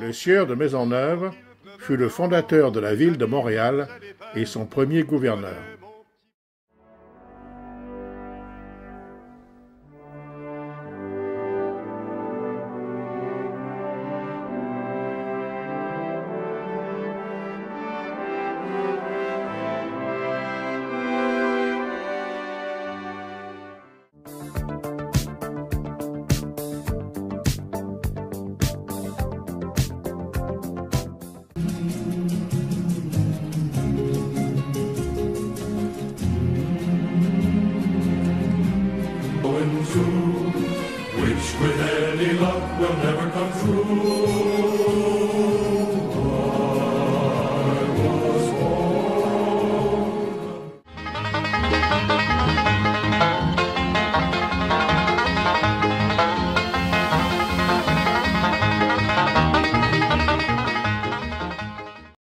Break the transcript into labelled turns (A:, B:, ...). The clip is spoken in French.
A: Le sieur de Maisonneuve fut le fondateur de la ville de Montréal et son premier gouverneur.
B: Which with any luck will never come true.